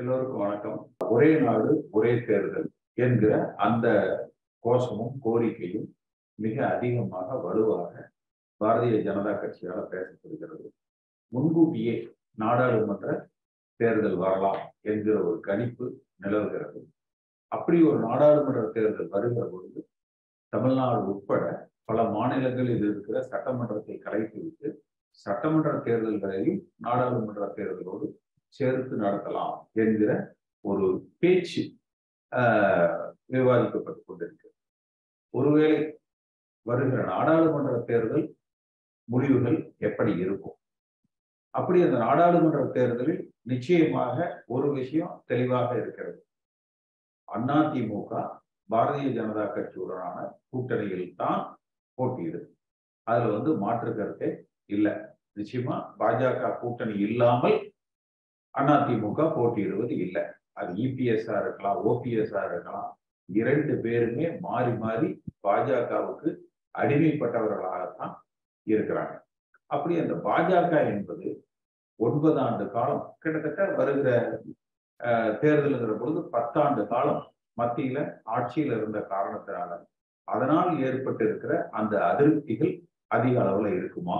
எல்லோருக்கும் வணக்கம். ஒரே நாடு ஒரே தேர்தல் என்கிற அந்த கோஷமும் கோரிக்கையும் மிக அதிகமாக வலுவாக பாரதிய ஜனதா கட்சியால் பேசப்படுகிறது. முன்கூட்டியே நாடாளுமன்ற தேர்தல் வரலாம் என்கிற ஒரு கணிப்பு நிலவுகிறது. அப்படி ஒரு நாடாளுமன்ற தேர்தல் வருகிற பொழுது தமிழ்நாடு உட்பட பல மாநிலங்களில் இருக்கிற சட்டமன்றத்தை கலைத்துவிட்டு சட்டமன்ற தேர்தல்களையும் நாடாளுமன்ற தேர்தலோடு சேர்த்து நடத்தலாம் என்கிற ஒரு பேச்சு விவாதிக்கப்பட்டு கொண்டிருக்கிறது. ஒருவேளை வருகிற நாடாளுமன்ற தேர்தல் முடிவுகள் எப்படி இருக்கும்? அப்படி அந்த நாடாளுமன்ற தேர்தலில் நிச்சயமாக ஒரு விஷயம் தெளிவாக இருக்கிறது. அதிமுக பாரதிய ஜனதா கட்சியுடனான கூட்டணியில் தான் போட்டியிடுது அதுல வந்து மாற்று கருத்தே இல்லை. நிச்சயமா பாஜக கூட்டணி இல்லாமல் அதிமுக போட்டியிடுவது இல்லை. அது இபிஎஸ்ஆ இருக்கலாம் ஓபிஎஸ்ஆ இருக்கலாம். இரண்டு பேருமே மாறி மாறி பாஜகவுக்கு அடிமைப்பட்டவர்களாகத்தான் இருக்கிறாங்க. அப்படி அந்த பாஜக என்பது ஒன்பது ஆண்டு காலம் கிட்டத்தட்ட வருகிற தேர்தலுங்கிற பொழுது பத்தாண்டு காலம் மத்தியில ஆட்சியில் இருந்த காரணத்தினால அதனால் ஏற்பட்டு இருக்கிற அந்த அதிருப்திகள் அதிக அளவுல இருக்குமா?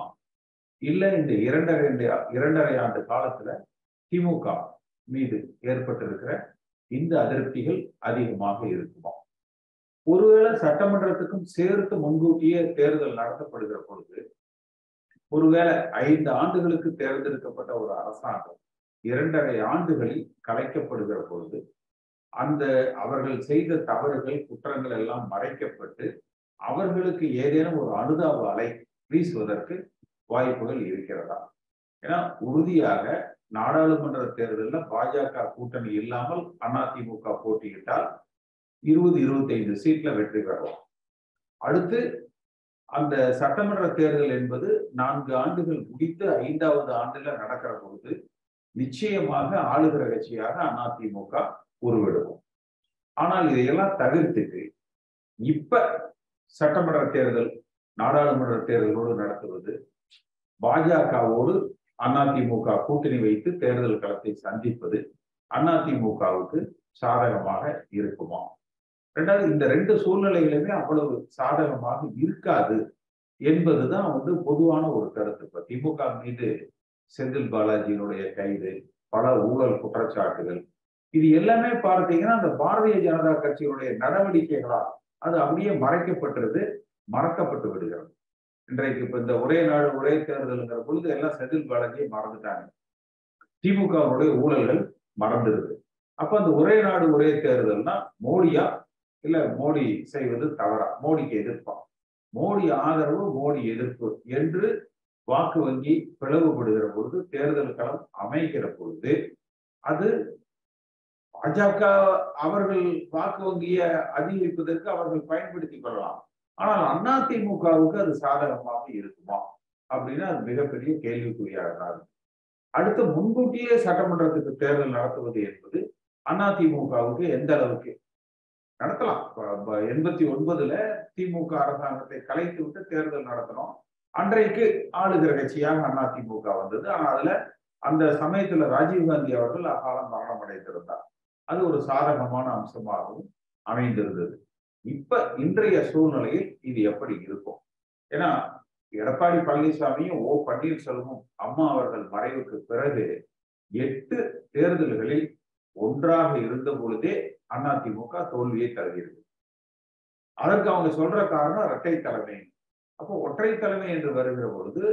இல்ல இந்த இரண்டரை இரண்டரை ஆண்டு காலத்துல திமுக மீது ஏற்பட்டிருக்கிற இந்த அதிருப்திகள் அதிகமாக இருக்குமா? ஒருவேளை சட்டமன்றத்துக்கும் சேர்த்து முன்கூட்டியே தேர்தல் நடத்தப்படுகிற பொழுது ஒருவேளை ஐந்து ஆண்டுகளுக்கு தேர்ந்தெடுக்கப்பட்ட ஒரு அரசாங்கம் இரண்டரை ஆண்டுகளில் கலைக்கப்படுகிற பொழுது அந்த அவர்கள் செய்த தவறுகள் குற்றங்கள் எல்லாம் மறைக்கப்பட்டு அவர்களுக்கு ஏதேனும் ஒரு அனுதாப அலை வீசுவதற்கு வாய்ப்புகள் இருக்கிறதா? ஏன்னா உறுதியாக நாடாளுமன்ற தேர்தலில் பாஜக கூட்டணி இல்லாமல் அதிமுக போட்டியிட்டால் இருபது இருபத்தைந்து சீட்ல வெற்றி பெறலாம். அடுத்து அந்த சட்டமன்ற தேர்தல் என்பது நான்கு ஆண்டுகள் முடித்து ஐந்தாவது ஆண்டுல நடக்கிற பொழுது நிச்சயமாக ஆளுகிற கட்சியாக அதிமுக உருவெடுக்கும். ஆனால் இதையெல்லாம் தவிர்த்துட்டு இப்ப சட்டமன்ற தேர்தல் நாடாளுமன்ற தேர்தலோடு நடத்துவது பாஜகவோடு அதிமுக கூட்டணி வைத்து தேர்தல் களத்தை சந்திப்பது அதிமுகவுக்கு சாதகமாக இருக்குமா? ரெண்டாவது இந்த ரெண்டு சூழ்நிலைகளுமே அவ்வளவு சாதகமாக இருக்காது என்பதுதான் வந்து பொதுவான ஒரு கருத்து. இப்ப திமுக மீது செந்தில் பாலாஜியினுடைய கைது பல ஊழல் குற்றச்சாட்டுகள் இது எல்லாமே பார்த்தீங்கன்னா அந்த பாரதிய ஜனதா கட்சியினுடைய நடவடிக்கைகளால் அது அப்படியே மறைக்கப்பட்டிருது மறக்கப்பட்டு விடுகிறது. இன்றைக்கு இப்ப இந்த ஒரே நாடு ஒரே தேர்தலுங்கிற பொழுது எல்லாம் செதில் பாலாஜியை மறந்துட்டாங்க. திமுகவுடைய ஊழல்கள் மறந்துடுது. அப்ப அந்த ஒரே நாடு ஒரே தேர்தல்னா மோடியா? இல்ல மோடி செய்வது தவறா? மோடிக்கு எதிர்ப்பா? மோடி ஆதரவு மோடி எதிர்ப்பு என்று வாக்கு வங்கி பிளவுபடுகிற பொழுது தேர்தல் களம் அமைக்கிற பொழுது அது பாஜக அவர்கள் வாக்கு வங்கியை அதிகரிப்பதற்கு அவர்கள் பயன்படுத்திக் கொள்ளலாம். ஆனால் அதிமுகவுக்கு அது சாதகமாக இருக்குமா? அப்படின்னா அது மிகப்பெரிய கேள்விக்குறியாக இருக்கு. அடுத்து முன்கூட்டியே சட்டமன்றத்துக்கு தேர்தல் நடத்துவது என்பது அதிமுகவுக்கு எந்த அளவுக்கு நடத்தலாம்? எண்பத்தி ஒன்பதுல திமுக அரசாங்கத்தை கலைத்து விட்டு தேர்தல் நடத்தணும் அன்றைக்கு ஆளுகிற கட்சியாக அதிமுக வந்தது. ஆனா அதுல அந்த சமயத்துல ராஜீவ்காந்தி அவர்கள் அகாலம் மரணம் அடைந்திருந்தார் அது ஒரு சாதகமான அம்சமாகவும் அமைந்திருந்தது. இப்ப இன்றைய சூழ்நிலையில் இது எப்படி இருக்கும்? ஏன்னா எடப்பாடி பழனிசாமியும் ஓ பன்னீர்செல்வமும் அம்மா அவர்கள் மறைவுக்கு பிறகு எட்டு தேர்தல்களில் ஒன்றாக இருந்த பொழுதே அதிமுக தோல்வியை தருகிறது அதற்கு அவங்க சொல்ற காரணம் இரட்டை தலைமை. அப்போ ஒற்றை தலைமை என்று வருகிற பொழுது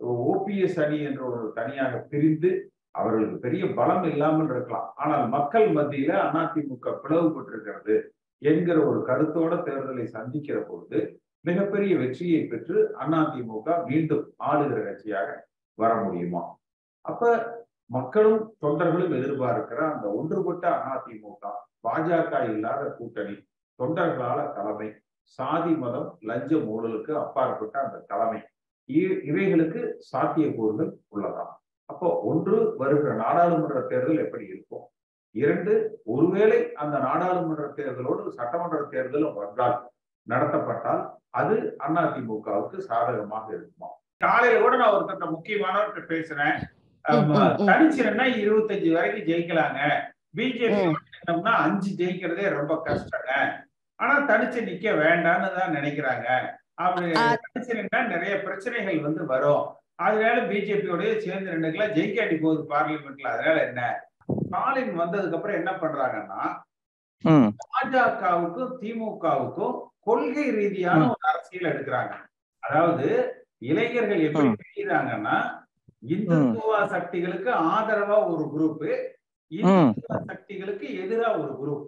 ஓபிஎஸ் அணி என்ற ஒரு தனியாக பிரிந்து அவர்களுக்கு பெரிய பலம் இல்லாமல் இருக்கலாம். ஆனால் மக்கள் மத்தியில அதிமுக பிளவுபட்டிருக்கிறது. என்கிற ஒரு கருத்தோட தேர்தலை சந்திக்கிற பொழுது மிகப்பெரிய வெற்றியை பெற்று அதிமுக மீண்டும் ஆளுகிற கட்சியாக வர முடியுமா? அப்ப மக்களும் தொண்டர்களும் எதிர்பார்க்கிற அந்த ஒன்றுபட்ட அதிமுக பாஜக இல்லாத கூட்டணி தொண்டர்களால தலைமை சாதி மதம் லஞ்ச ஊழலுக்கு அப்பாற்பட்ட அந்த தலைமை. இவைகளுக்கு சாத்தியக்கூறுகள் உள்ளதா? அப்போ ஒன்று வருகிற நாடாளுமன்ற தேர்தல் எப்படி இருக்கும்? இரண்டு ஒருவேளை அந்த நாடாளுமன்ற தேர்தலோடு சட்டமன்ற தேர்தலும் வந்தால் நடத்தப்பட்டால் அது அதிமுகவுக்கு சாதகமாக இருக்குமா? காலையில கூட நான் ஒருத்தர் முக்கியமானவர்கிட்ட பேசுறேன். தனிச்சிரன்னா இருபத்தஞ்சு வரைக்கும் ஜெயிக்கலாங்க. பிஜேபி என்னம்னா அஞ்சு ஜெயிக்கிறதே ரொம்ப கஷ்டங்க. ஆனா தனிச்சு நிக்க வேண்டாம்னு தான் நினைக்கிறாங்க. அப்படி ஆ. தனிச்சு நின்னா நிறைய பிரச்சனைகள் வந்து வரும். அதனால பிஜேபியோடய சேர்ந்து நின்றுக்கலாம் ஜெயிக்காடி போகுது பார்லிமெண்ட்ல அதனால என்ன? ஸ்டாலின் வந்ததுக்கு அப்புறம் என்ன பண்றாங்கன்னா பாஜகவுக்கும் திமுகவுக்கும் கொள்கை ரீதியான ஒரு அரசியல் எடுக்கிறாங்க. அதாவது இளைஞர்கள் எப்படி பிரிகிறாங்கன்னா இந்துத்துவ சக்திகளுக்கு ஆதரவா ஒரு குரூப் இந்துத்துவ சக்திகளுக்கு எதிரா ஒரு குரூப்.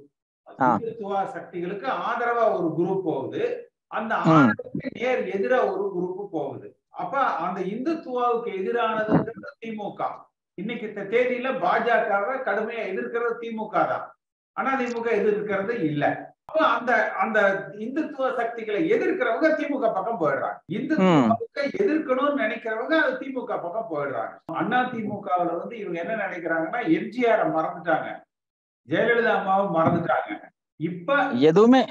இந்துத்துவ சக்திகளுக்கு ஆதரவா ஒரு குரூப் போகுது. அந்த. ஆதரவுக்கு நேர் எதிரா ஒரு குரூப் போகுது. அப்ப அந்த இந்துத்துவாவுக்கு எதிரானதுங்கிறது திமுக. இன்னைக்கு இந்த தேதியில பாஜகவை கடுமையா எதிர்க்கிறது திமுக தான். ஆனா திமுக எதிர்க்கிறது இல்ல. அப்ப அந்த அந்த இந்துத்துவ சக்திகளை எதிர்க்கிறவங்க திமுக பக்கம் போயிடுறாங்க. இந்துத்துவத்தை எதிர்க்கணும்னு நினைக்கிறவங்க அது திமுக பக்கம் போயிடுறாங்க. அண்ணா திமுகவுல வந்து இவங்க என்ன நினைக்கிறாங்கன்னா எம்ஜிஆர் மறந்துட்டாங்க. ஜெயலலிதா அம்மாவும் மறந்துட்டாங்க. இப்ப எதுவுமே.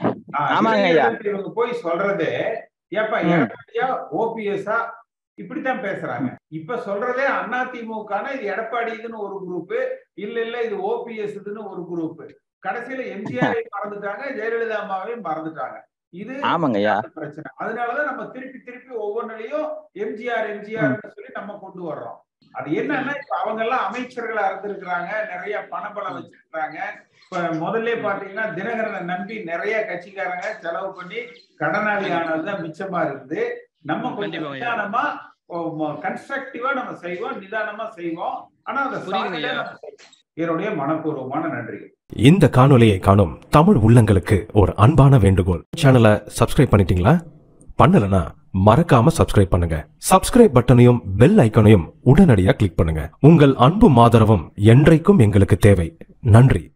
இவங்க போய் சொல்றது ஏப்பா ஓபிஎஸ்ஆ இப்படித்தான் பேசுறாங்க. இப்ப சொல்றதே அண்ணா திமுகனா இது எடப்பாடி இதுன்னு ஒரு குரூப் இல்ல இல்ல இது ஓபிஎஸ் இதுன்னு ஒரு குரூப் கடைசியில எம்ஜிஆரை மறந்துட்டாங்க ஜெயலலிதா அம்மாவையும் மறந்துட்டாங்க. இது பிரச்சனை. அதனாலதான் நம்ம திருப்பி திருப்பி ஒவ்வொன்றிலையும் எம்ஜிஆர் எம்ஜிஆர் சொல்லி நம்ம கொண்டு வர்றோம். அது என்னன்னா இப்ப அவங்க எல்லாம் அமைச்சர்களா இருந்திருக்கிறாங்க நிறைய பணபலம் வச்சிருக்கிறாங்க. இப்ப முதல்ல பாத்தீங்கன்னா தினகரனை நம்பி நிறைய கட்சிக்காரங்க செலவு பண்ணி கடனாளி ஆனதுதான் மிச்சமா இருக்குது நம்ம கொஞ்சம். நிதானமா கன்ஸ்ட்ரக்டிவா நம்ம செய்வோம் நிதானமா செய்வோம். ஆனா. நம்ம செய்வோம். என்னுடைய மனப்பூர்வமான நன்றிகள். இந்த காணொளியை காணும் தமிழ் உள்ளங்களுக்கு ஒரு அன்பான வேண்டுகோள். சேனலை சப்ஸ்கிரைப் பண்ணிட்டீங்களா? பண்ணலனா மறக்காம சப்ஸ்கிரைப் பண்ணுங்க. சப்ஸ்கிரைப் பட்டனையும் பெல் ஐக்கனையும் உடனடியாக கிளிக் பண்ணுங்க. உங்கள் அன்பும் ஆதரவும் என்றைக்கும் எங்களுக்கு தேவை. நன்றி.